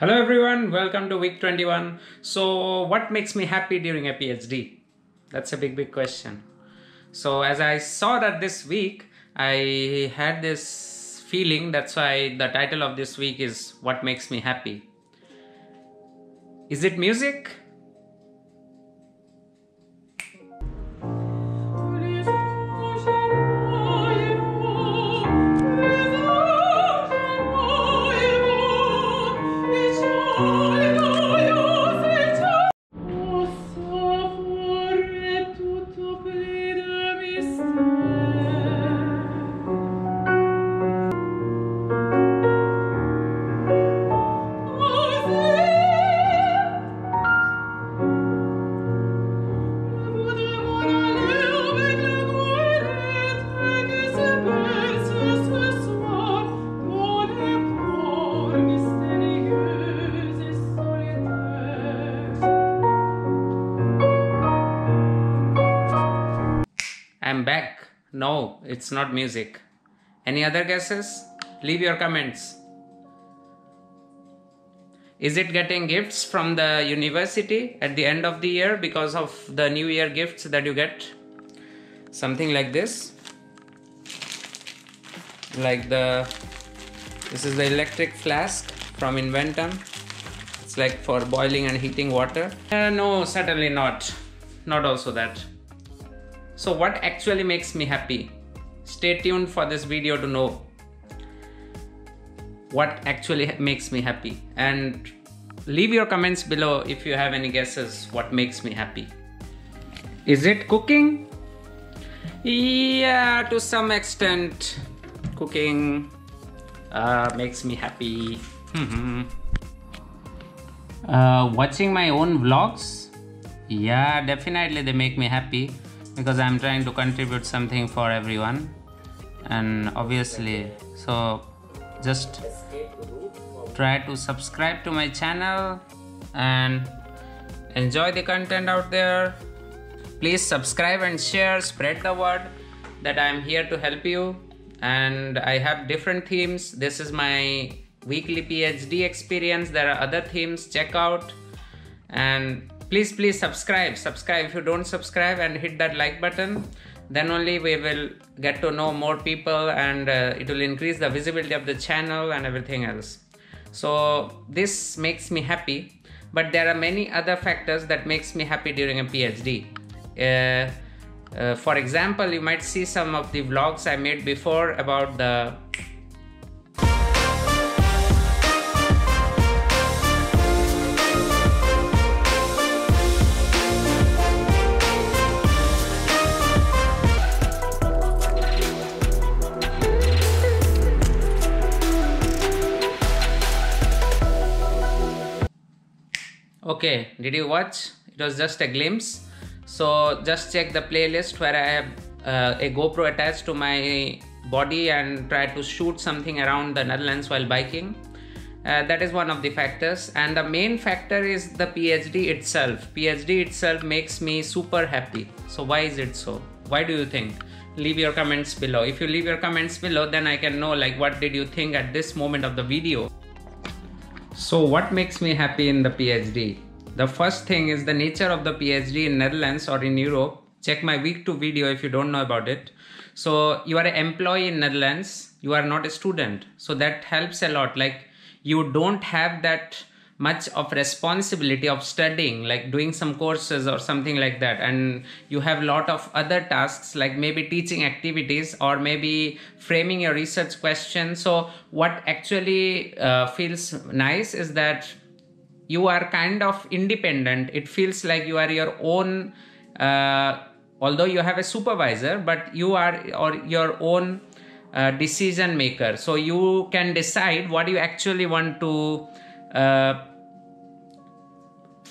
Hello everyone, welcome to week 21. So, what makes me happy during a PhD? That's a big, big question. So, as I saw that this week, I had this feeling, that's why the title of this week is What Makes Me Happy. Is it music? I'm back. No, it's not music. Any other guesses? Leave your comments. Is it getting gifts from the university at the end of the year because of the new year gifts that you get? Something like this. Like the this is the electric flask from Inventum. It's like for boiling and heating water. Uh, no, certainly not. Not also that. So what actually makes me happy? Stay tuned for this video to know what actually makes me happy and leave your comments below if you have any guesses what makes me happy. Is it cooking? Yeah, to some extent cooking uh, makes me happy. uh, watching my own vlogs? Yeah, definitely they make me happy because I'm trying to contribute something for everyone. And obviously so just try to subscribe to my channel and enjoy the content out there. Please subscribe and share spread the word that I'm here to help you. And I have different themes. This is my weekly PhD experience. There are other themes. Check out. And please please subscribe. Subscribe. If you don't subscribe and hit that like button then only we will get to know more people and uh, it will increase the visibility of the channel and everything else. So this makes me happy but there are many other factors that makes me happy during a phd uh, uh, for example you might see some of the vlogs i made before about the okay did you watch? It was just a glimpse. So just check the playlist where i have uh, a gopro attached to my body and try to shoot something around the netherlands while biking. Uh, that is one of the factors. And the main factor is the phd itself. Phd itself makes me super happy. So why is it so? Why do you think? Leave your comments below. If you leave your comments below then i can know like what did you think at this moment of the video so what makes me happy in the PhD? The first thing is the nature of the PhD in Netherlands or in Europe. Check my week two video if you don't know about it. So you are an employee in Netherlands, you are not a student. So that helps a lot. Like you don't have that much of responsibility of studying like doing some courses or something like that. And you have a lot of other tasks like maybe teaching activities or maybe framing your research question so what actually uh, feels nice is that you are kind of independent. It feels like you are your own uh, although you have a supervisor but you are or your own uh, decision maker. So you can decide what you actually want to uh,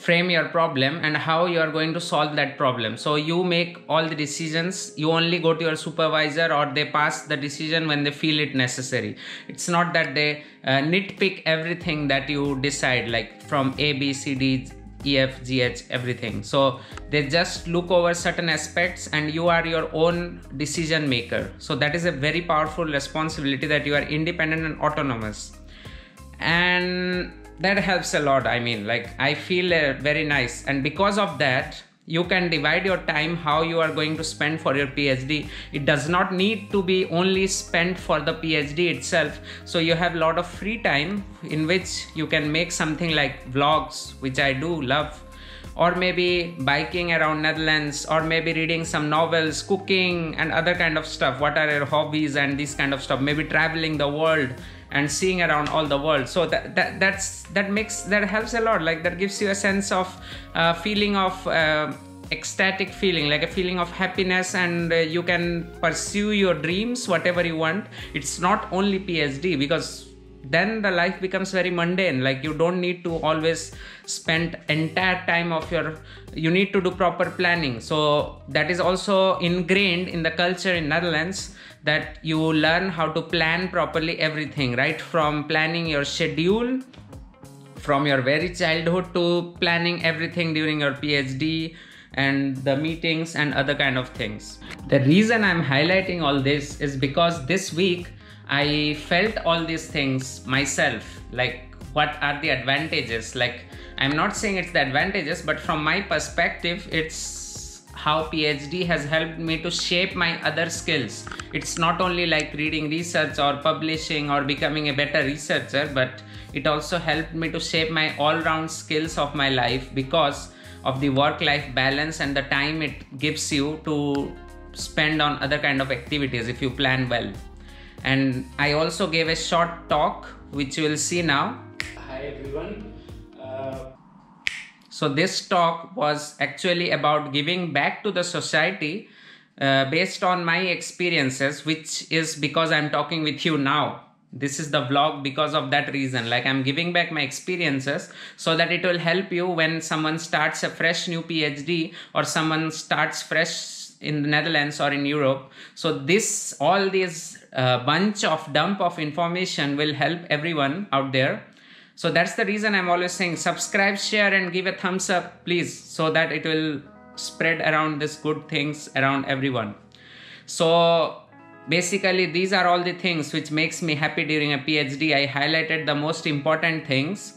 frame your problem and how you are going to solve that problem so you make all the decisions you only go to your supervisor or they pass the decision when they feel it necessary it's not that they uh, nitpick everything that you decide like from a b c d E, F, G, H, everything. So they just look over certain aspects and you are your own decision maker. So that is a very powerful responsibility that you are independent and autonomous. And that helps a lot i mean like i feel uh, very nice. And because of that you can divide your time how you are going to spend for your phd it does not need to be only spent for the phd itself. So you have a lot of free time in which you can make something like vlogs which i do love or maybe biking around netherlands or maybe reading some novels cooking and other kind of stuff. What are your hobbies and this kind of stuff? Maybe traveling the world and seeing around all the world. So that, that that's that makes that helps a lot. Like that gives you a sense of uh, feeling of uh, ecstatic feeling like a feeling of happiness and uh, you can pursue your dreams whatever you want. It's not only phd because then the life becomes very mundane. Like you don't need to always spend entire time of your you need to do proper planning. So that is also ingrained in the culture in netherlands that you learn how to plan properly everything right? From planning your schedule from your very childhood to planning everything during your phd and the meetings and other kind of things. The reason i'm highlighting all this is because this week I felt all these things myself. Like, what are the advantages? Like, I'm not saying it's the advantages, but from my perspective, it's how PhD has helped me to shape my other skills. It's not only like reading research or publishing or becoming a better researcher, but it also helped me to shape my all round skills of my life because of the work life balance and the time it gives you to spend on other kind of activities if you plan well and I also gave a short talk which you will see now. Hi everyone. Uh... So this talk was actually about giving back to the society uh, based on my experiences which is because I'm talking with you now. This is the vlog because of that reason like I'm giving back my experiences so that it will help you when someone starts a fresh new PhD or someone starts fresh in the Netherlands or in Europe. So this all these uh, bunch of dump of information will help everyone out there. So that's the reason I'm always saying subscribe, share, and give a thumbs up, please, so that it will spread around these good things around everyone. So basically these are all the things which makes me happy during a phd i highlighted the most important things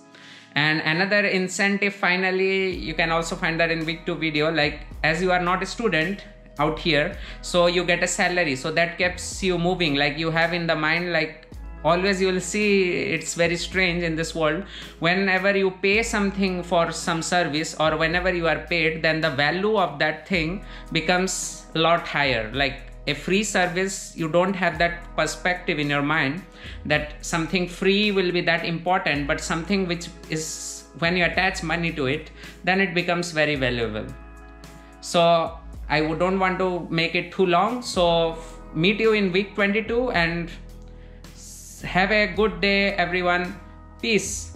and another incentive finally you can also find that in week 2 video like as you are not a student out here so you get a salary. So that keeps you moving. Like you have in the mind like always you will see it's very strange in this world. Whenever you pay something for some service or whenever you are paid then the value of that thing becomes a lot higher. Like a free service you don't have that perspective in your mind that something free will be that important but something which is when you attach money to it then it becomes very valuable. So I don't want to make it too long. So meet you in week 22 and have a good day, everyone. Peace.